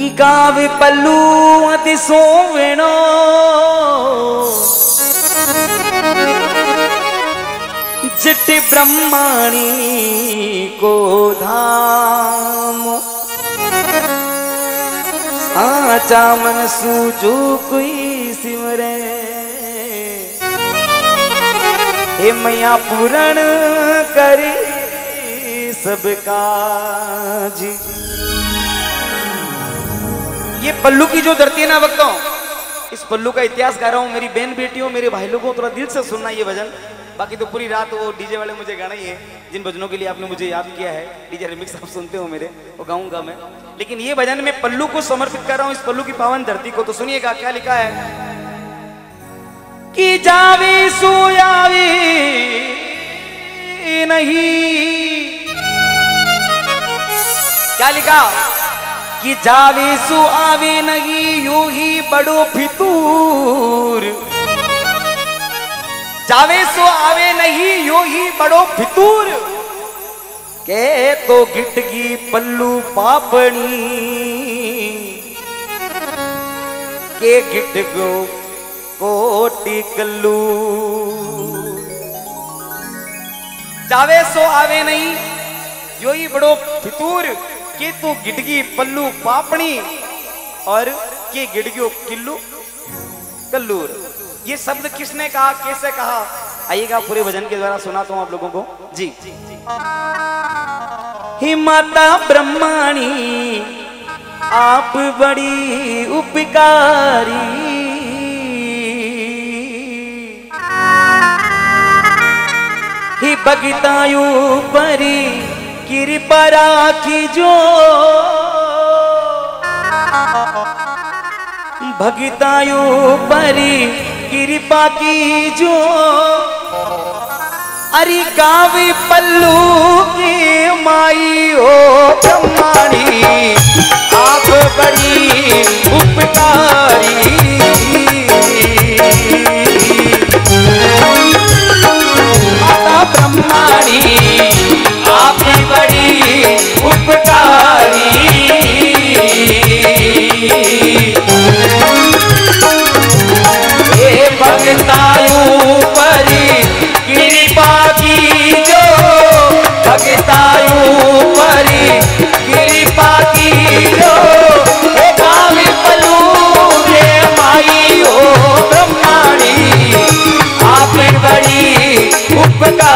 कि गाव पल्लू अति सोवेणो जिट ब्रह्माणी को धाम साचा मन सूझो कोई सिमरे हे मैया पूरण करी सबका ये पल्लू की जो धरती है ना वक्तों इस पल्लू का इतिहास गा रहा हूँ। मेरी बहन बेटियों, मेरे भाई लोगों थोड़ा दिल से सुनना ये भजन। बाकी तो पूरी रात वो डीजे वाले मुझे गाना ही है, जिन भजनों के लिए आपने मुझे याद किया है। डीजे रिमिक्स आप सुनते हो मेरे, वो गाऊँगा मैं। लेकिन ये भजन मैं पल्लू को समर्पित कर रहा हूँ, इस पल्लू की पावन धरती को। तो सुनिएगा, क्या लिखा है? कि जावे सोयावे नहीं। क्या लिखा? कि जावे सो आवे नहीं यू ही बड़ो फितूर। जावे सो आवे नहीं यू ही बड़ो फितूर। के तो गिटगी पल्लू पापणी। के गिट गो कोटि कल्लू। जावे सो आवे नहीं यो ही बड़ो फितूर। के तो गिडगी पल्लू पापणी? और के गिडगियो किल्लू? कल्लूर। ये शब्द किसने कहा कैसे कहा? आइएगा पूरे भजन के द्वारा सुनाता हूँ आप लोगों को। जी। ही माता ब्रह्माणी आप बड़ी उपकारी। ही बगतायु परी कृपा राखी जो भगतायु परी कृपा की जो अरे गाँव पल्लू की माई हो ब्रह्माणी। आप बड़ी उपकारी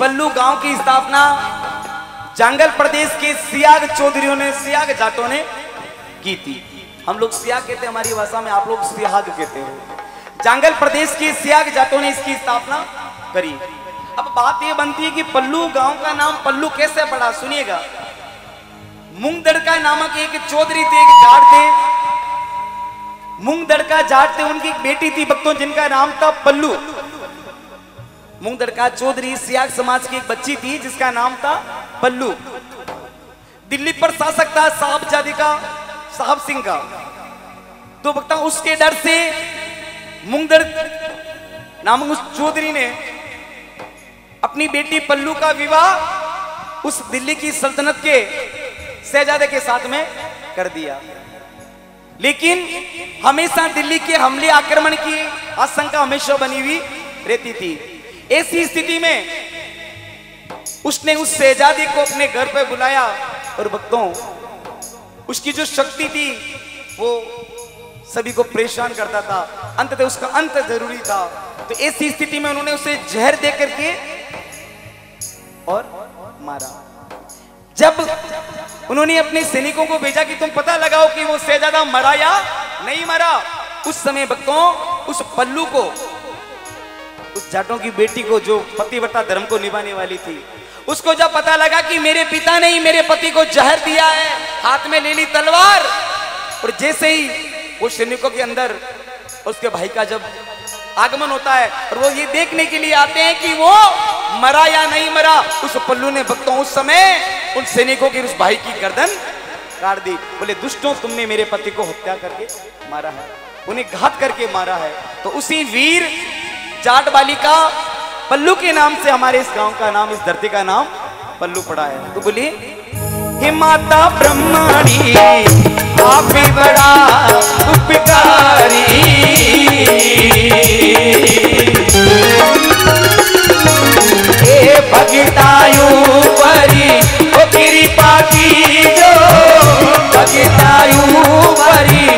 पल्लू गाँव की स्थापना जंगल प्रदेश के सियाग चौधरियों ने, सियाग जाटों ने की थी। हम लोग सियाग कहते हैं, हमारी भाषा में आप लोग सियाग कहते हो। जंगल प्रदेश के सियाग जाटों ने इसकी स्थापना करी। अब बात ये बनती है कि पल्लू गाँव का नाम पल्लू कैसे पड़ा, सुनिएगा। मूंग दड़का नामक एक चौधरी थे, एक जाट थे। मूंग दड़का जाट थे, उनकी एक बेटी थी, भक्तों, जिनका नाम था पल्लू। मूंग दड़का चौधरी सियाग समाज की एक बच्ची थी, जिसका नाम था पल्लू दिल्ली पर शासक था साहब जादी का, साहब सिंह का। तो भक्ता उसके डर से मूंगदड़ नाम उस चौधरी ने अपनी बेटी पल्लू का विवाह उस दिल्ली की सल्तनत के शहजादे के साथ में कर दिया। लेकिन हमेशा दिल्ली के हमले आक्रमण की आशंका हमेशा बनी हुई रहती थी। ऐसी स्थिति में उसने उस शहजादी को अपने घर पर बुलाया और भक्तों, उसकी जो शक्ति थी, वो सभी को परेशान करता था। अंत उसका अंत ज़रूरी था। तो ऐसी स्थिति में उन्होंने उसे जहर दे करके और मारा। जब उन्होंने अपने सैनिकों को भेजा कि तुम पता लगाओ कि वो शहजादा मरा या नहीं मरा, उस समय भक्तों, उस पल्लू को उस जाटों की बेटी को जो पतिव्रता धर्म को निभाने वाली थी, उसको जब पता लगा कि मेरे पिता ने ही मेरे पति को जहर दिया है, हाथ में ले ली तलवार, और जैसे ही वो सैनिकों के अंदर उसके भाई का जब आगमन होता है, और वो ये देखने के लिए आते हैं कि वो मरा या नहीं मरा, उस पल्लू ने भक्तों उस समय उन सैनिकों की उस भाई की गर्दन काट दी, बोले, दुष्टों, तुमने मेरे पति को हत्या करके मारा है, उन्हें घात करके मारा है। तो उसी वीर जाट बालिका, पल्लू के नाम से हमारे इस गाँव का नाम, इस धरती का नाम पल्लू पड़ा है। तो बोलिए, हे माता ब्रह्मणी आप भी बड़ा उपकारी। हे भगतायु परी, ओ कृपा की जो भगतायु परी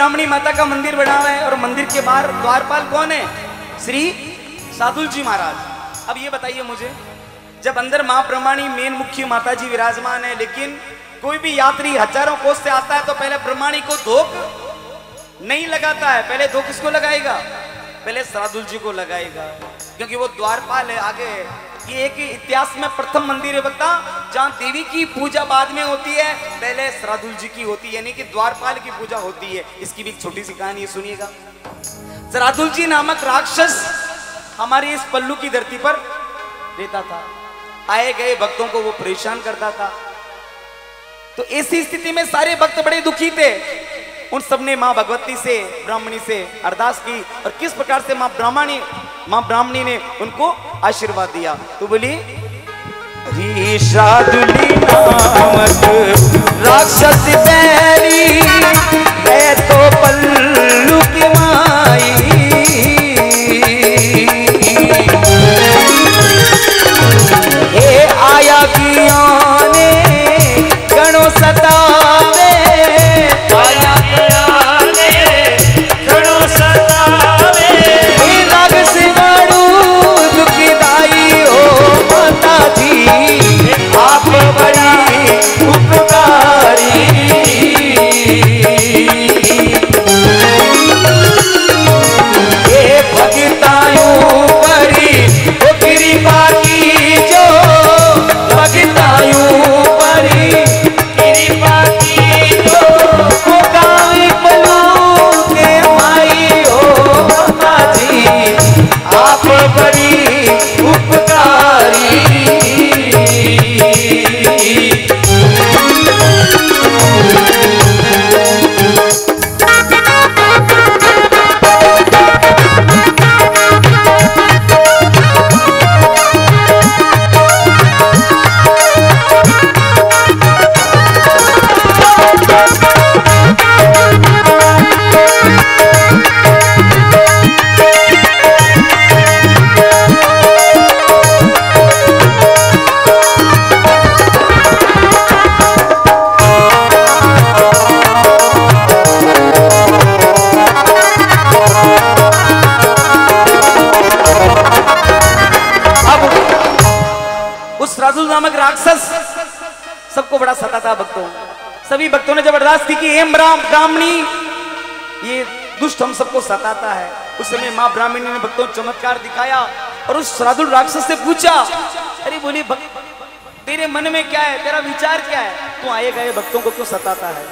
ब्राह्मणी माता का मंदिर बना हुआ है और मंदिर के बाहर द्वारपाल कौन है? श्री साधुल जी महाराज। अब ये बताइए मुझे, जब अंदर माँ ब्रह्माणी मेन मुख्य माता जी विराजमान है, लेकिन कोई भी यात्री हज़ारों कोस से आता है तो पहले ब्रह्माणी को धोख नहीं लगाता है। पहले धोख किसको लगाएगा? पहले साधुल जी को लगाएगा, क्योंकि वो द्वारपाल है, आगे ये एक इतिहास में प्रथम मंदिर है, बता। जहाँ देवी की पूजा बाद में होती है, पहले श्रादुल जी की होती है, यानी कि द्वारपाल की पूजा होती है। इसकी भी छोटी सी कहानी सुनिएगा। श्रादुल जी नामक राक्षस हमारी इस पल्लू की धरती पर रहता था। आए गए भक्तों को वो परेशान करता था। तो ऐसी स्थिति में सारे भक्त बड़े दुखी थे। उन सबने माँ भगवती से, ब्राह्मणी से अरदास की। और किस प्रकार से माँ ब्राह्मणी माँ ब्राह्मणी ने उनको आशीर्वाद दिया। तो बोली राक्षस बैरी तो पल्लू की माई सताता भक्तों। सभी भक्तों ने ज़बरदस्त की कि हेम राम ब्राह्मणी, ये दुष्ट हम सबको सताता है। उस समय माँ ब्राह्मणी ने भक्तों चमत्कार दिखाया और उस श्रादुल राक्षस से पूछा, अरे बोली भक्त, तेरे मन में क्या है? तेरा विचार क्या है? तू आए गए भक्तों को क्यों सताता है?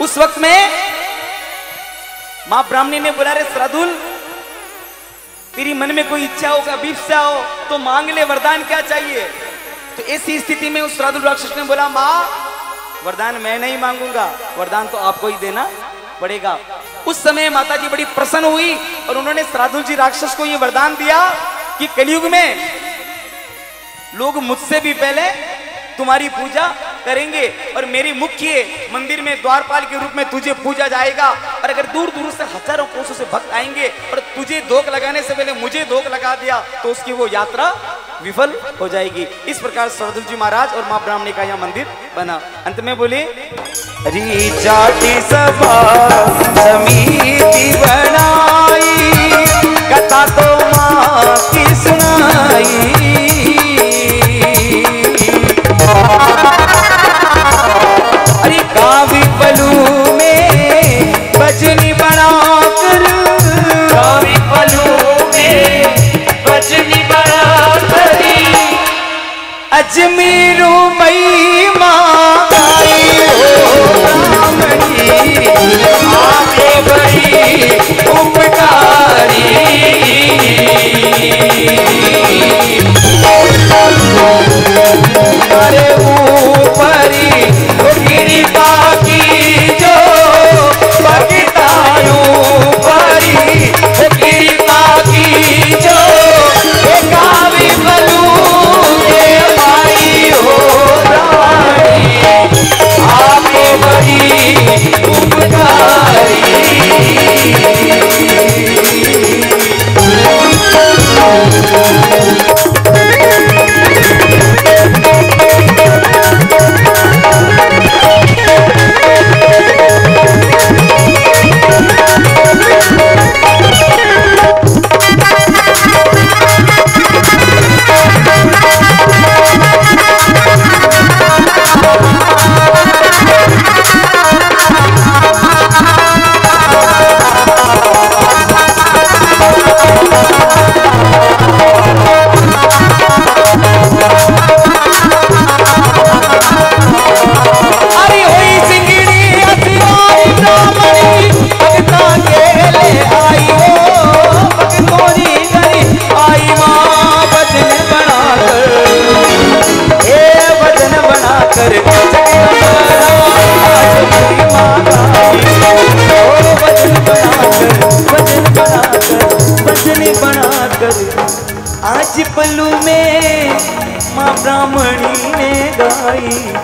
उस वक्त में माँ ब्राह्मणी ने बोला रे श्रादुल तेरी मन में कोई इच्छा हो अभिप्सा हो तो मांग ले, वरदान क्या चाहिए? तो ऐसी स्थिति में उस श्रादुल राक्षस ने बोला, माँ, वरदान मैं नहीं मांगूँगा, वरदान तो आपको ही देना पड़ेगा। उस समय माता जी बड़ी प्रसन्न हुई और उन्होंने श्रादुल जी राक्षस को यह वरदान दिया कि कलयुग में लोग मुझसे भी पहले तुम्हारी पूजा करेंगे और मेरी मुख्य मंदिर में द्वारपाल के रूप में तुझे पूजा जाएगा। और अगर दूर दूर से हज़ारों कोसों से भक्त आएँगे और तुझे धोख लगाने से पहले मुझे धोख लगा दिया तो उसकी वो यात्रा विफल हो जाएगी। इस प्रकार सरदुल जी महाराज और माँ ब्राह्मणी का यह मंदिर बना। अंत में बोले सभा समिति बनाई, कथा तो माँ की सुनाई उपकारी। अरे माँ